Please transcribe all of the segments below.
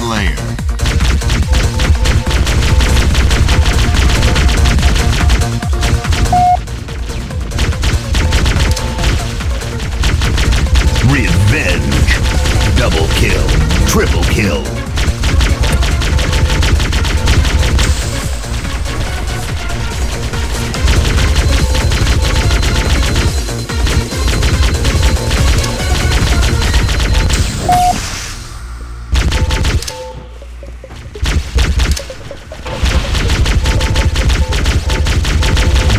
Slayer. Revenge. Double kill. Triple kill.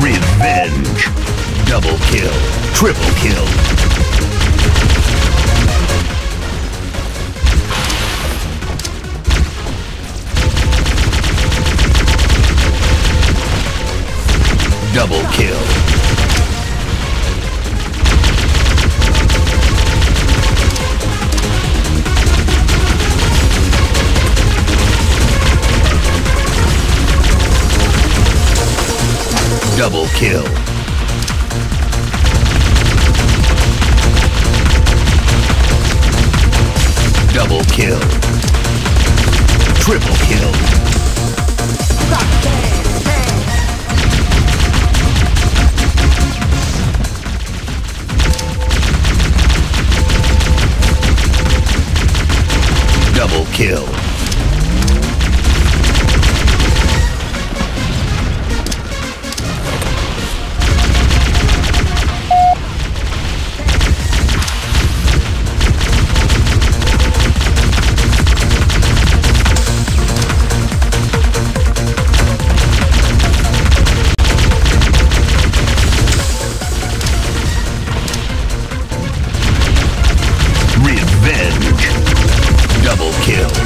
Revenge. Double kill. Triple kill. Double kill. Double kill. Double kill. Triple kill. Double kill. kill.